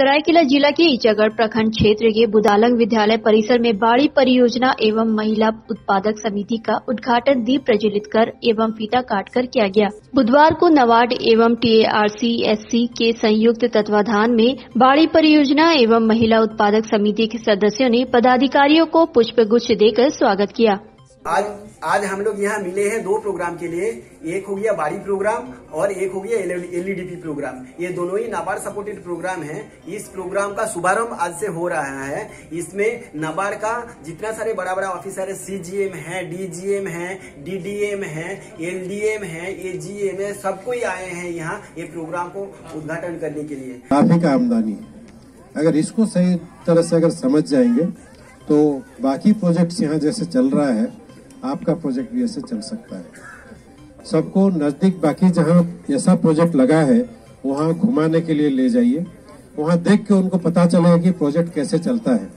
सरायकेला जिला के ईचागढ़ प्रखंड क्षेत्र के बुदालंग विद्यालय परिसर में बाड़ी परियोजना एवं महिला उत्पादक समिति का उद्घाटन दीप प्रज्वलित कर एवं फीता काट कर किया गया। बुधवार को नवाड एवं टीएआरसी के संयुक्त तत्वाधान में बाड़ी परियोजना एवं महिला उत्पादक समिति के सदस्यों ने पदाधिकारियों को पुष्प गुच्छ देकर स्वागत किया। आज आज हम लोग यहाँ मिले हैं दो प्रोग्राम के लिए। एक हो गया बाड़ी प्रोग्राम और एक हो गया एलईडीपी प्रोग्राम ये दोनों ही नाबार्ड सपोर्टेड प्रोग्राम है। इस प्रोग्राम का शुभारंभ आज से हो रहा है। इसमें नाबार्ड का जितना सारे बड़ा बड़ा ऑफिसर है सीजीएम है डीजीएम है डीडीएम है एलडीएम है एजीएम है सब कोई आए हैं यहाँ ये प्रोग्राम को उद्घाटन करने के लिए। काफ़ी का आमदनी। है अगर इसको सही तरह से अगर समझ जाएँगे तो बाकी प्रोजेक्ट्स यहाँ जैसे चल रहा है आपका प्रोजेक्ट भी ऐसे चल सकता है। सबको नज़दीक बाकी जहाँ ऐसा प्रोजेक्ट लगा है, वहाँ घुमाने के लिए ले जाइए। वहाँ देख के उनको पता चलेगा कि प्रोजेक्ट कैसे चलता है।